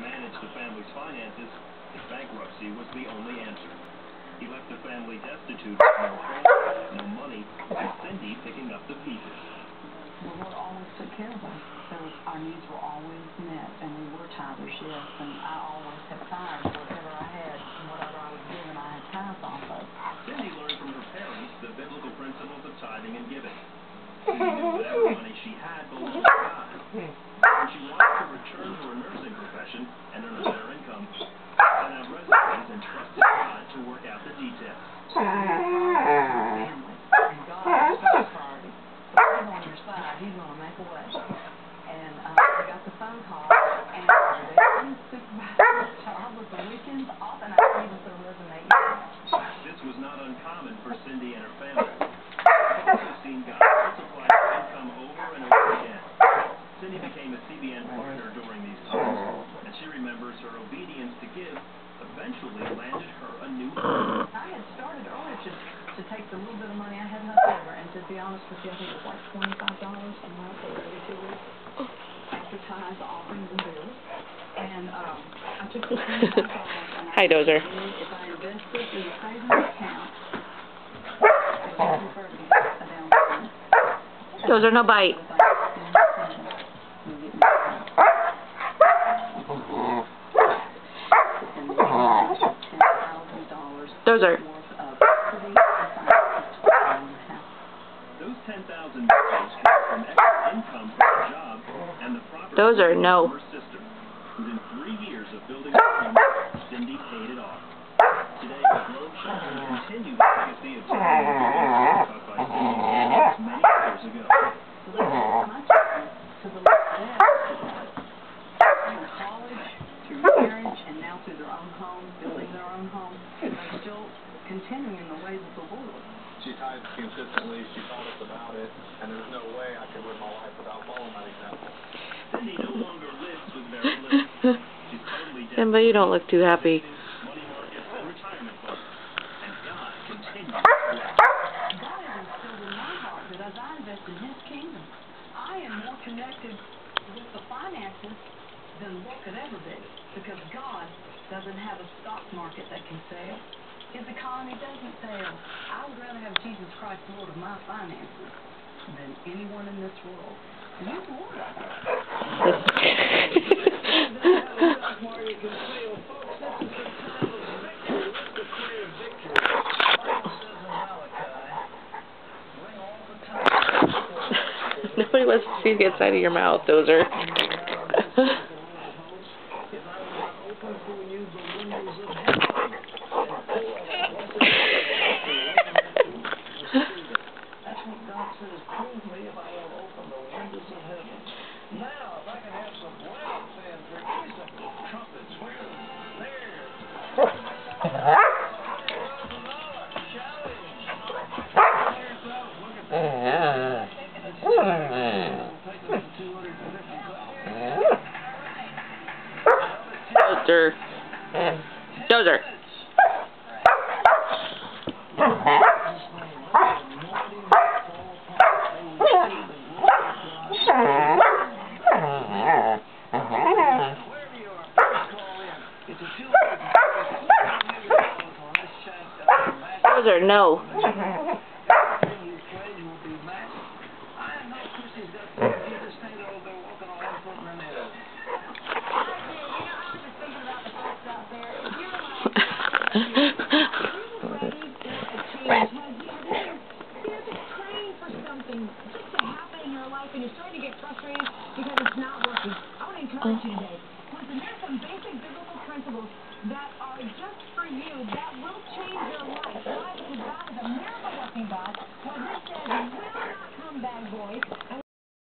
manage the family's finances, bankruptcy was the only answer. He left the family destitute, no home, no money, and Cindy picking up the pieces. The Lord always took care of us. Was, our needs were always met, and we were tithers, yes, and I always had tithes, whatever I had, whatever I was given, I had tithes off of. Cindy learned from her parents the biblical principles of tithing and giving. Cindy knew whatever money she had belonged to God. Wanted to her nursing profession and earn a better income, sent out resumes and trusted God to work out the details. Family, and God is first priority. He's on your side, he's gonna make a way. And, uh, I got the phone call, and the supervisor, so I was the weekends off, and I didn't even put a resume in. This was not uncommon for Cindy and her family. They've also seen God multiply her income over and over again. Cindy became a CBN partner during these times, and she remembers her obedience to give eventually landed her a new home. I had started earlier to, to take the little bit of money I had left over, and to be honest with you, I think it was like twenty-five dollars a month or every two weeks. After tithes, offerings, and bills. And, um, I took the twenty-five dollars and Hi, Dozer. If I invested in a savings account, it would prefer to be a down payment. Those are no bite. If I spend ten, you'll get me And then I took ten thousand dollars Those are worth of property and finances to own the house. Those ten thousand dollars came from extra income from her job and the property Those are no. Within three years of building her home, Cindy paid it off. Today, the Globe Shelter continues the legacy of taking of the by Cindy many years ago. So they took my children to the left dad through college, through marriage, and now through their own home, building their own home. They're still continuing in the ways of the Lord. She tithes consistently. She taught us about it, and there's no way I could live my life without following that example. Cindy no longer lives with very little. She's totally debt Simba, you don't look too happy. money markets, and retirement funds. And God continues to. God has instilled in my heart that as I invest in His kingdom, I am more connected with the finances than what could ever be. Because God doesn't have a stock market that can fail. His economy doesn't fail. I would rather have Jesus Christ Lord of my finances than anyone in this world. And He's Lord of it. Nobody wants to see the inside of your mouth. Those are. That's what God says. Prove me if I will open the windows of heaven. Now, if I can have some some trumpets. Dozer. Dozer. Dozer, no. something just to happen in your life and you're starting to get frustrated because it's not working, I want to encourage you today. Listen, there's some basic biblical principles that are just